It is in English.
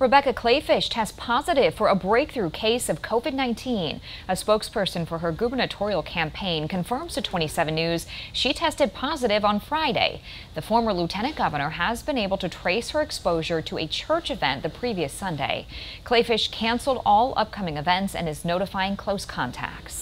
Rebecca Kleefisch tests positive for a breakthrough case of COVID-19. A spokesperson for her gubernatorial campaign confirms to 27 News she tested positive on Friday. The former lieutenant governor has been able to trace her exposure to a church event the previous Sunday. Kleefisch canceled all upcoming events and is notifying close contacts.